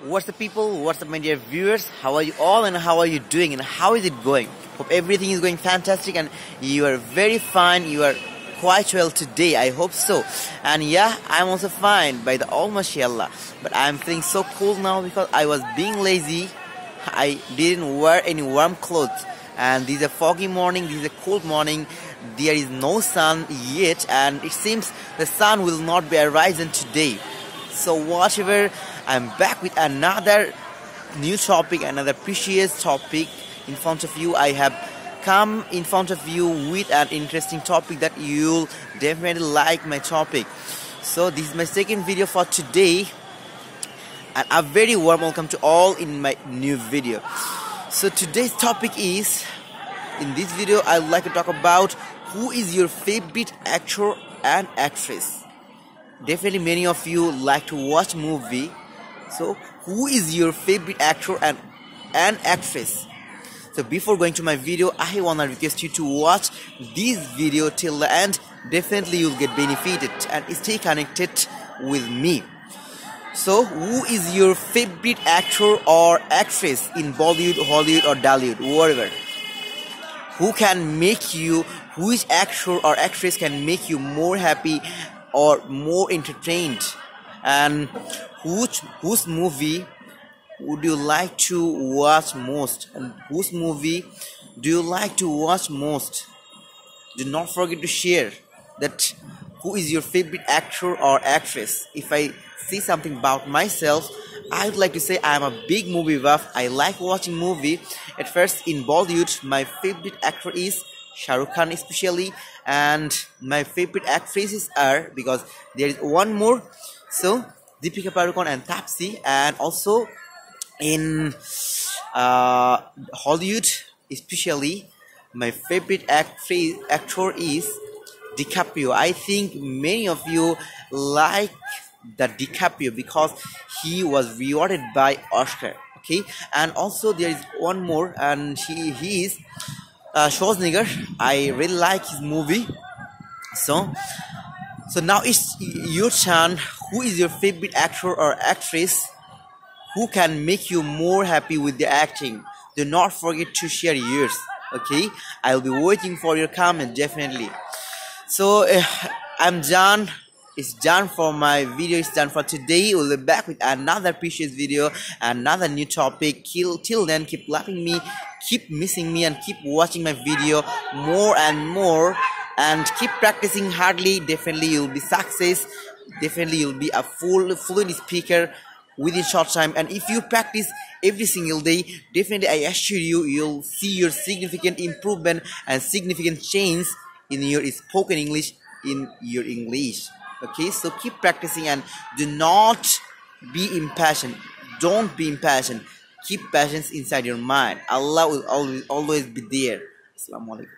What's the people? What's up my dear viewers? How are you all and how are you doing and how is it going? Hope everything is going fantastic and you are very fine. You are quite well today. I hope so. And yeah, I'm also fine by the Almighty Allah. But I'm feeling so cold now because I was being lazy. I didn't wear any warm clothes. And this is a foggy morning. This is a cold morning. There is no sun yet, and it seems the sun will not be arising today. So whatever I'm back with another new topic, another precious topic in front of you. I have come in front of you with an interesting topic that you'll definitely like my topic. So this is my second video for today and a very warm welcome to all in my new video. So today's topic is in this video I would like to talk about who is your favorite actor and actress. Definitely many of you like to watch movie so, who is your favorite actor and an actress? So, before going to my video, I wanna request you to watch this video till the end. Definitely, you'll get benefited and stay connected with me. So, who is your favorite actor or actress in Bollywood, Hollywood, or Dollywood, whatever? Who can make you, which actor or actress can make you more happy or more entertained? And which whose movie would you like to watch most? And whose movie do you like to watch most? Do not forget to share that who is your favorite actor or actress. If i say something about myself i would like to say i'm a big movie buff. I like watching movie. At first in bollywood my favorite actor is Shah Rukh Khan especially and my favorite actresses are because there is one more so Deepika Padukone and Taapsee, and also in uh, Hollywood, especially my favorite actress, actor is DiCaprio. I think many of you like the DiCaprio because he was rewarded by Oscar. Okay, and also there is one more, and he he is uh, Schwarzenegger. I really like his movie. So so now it's your turn. Who is your favorite actor or actress? Who can make you more happy with the acting? Do not forget to share yours. Okay, I'll be waiting for your comment definitely. So uh, I'm John. It's done for my video. It's done for today. We'll be back with another precious video, another new topic. Till till then, keep loving me, keep missing me, and keep watching my video more and more and keep practicing hardly definitely you'll be success definitely you'll be a full fluent speaker within short time and if you practice every single day definitely i assure you you'll see your significant improvement and significant change in your spoken english in your english okay so keep practicing and do not be impatient don't be impatient keep patience inside your mind. Allah will always always be there. Assalamu alaikum